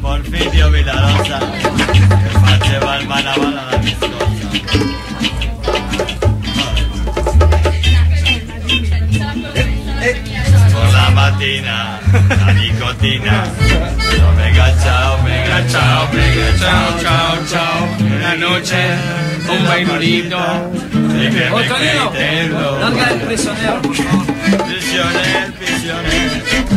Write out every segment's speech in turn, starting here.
Porfirio Vilarosa, che faceva il malavana da viscosa. Por la mattina, la nicotina, omega ciao, omega ciao, omega ciao, ciao, ciao, Una noche, un bailarito. Otro Larga el prisionero, por favor. Prisioner, prisioner,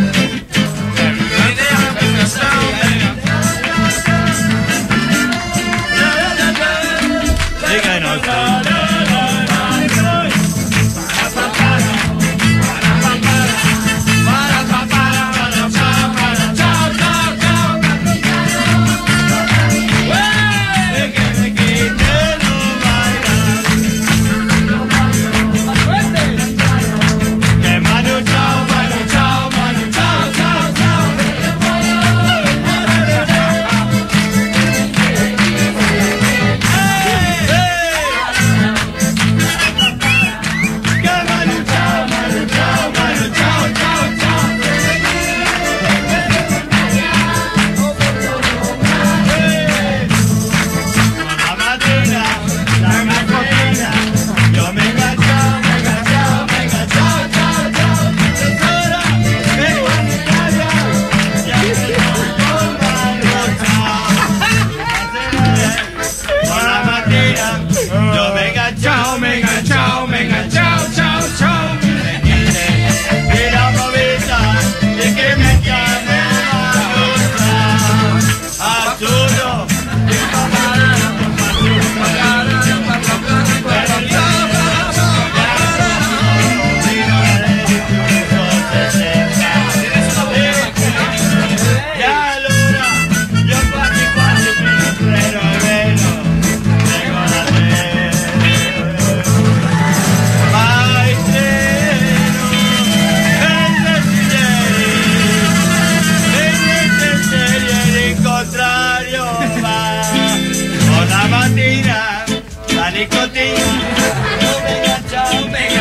Omega, Omega, Omega.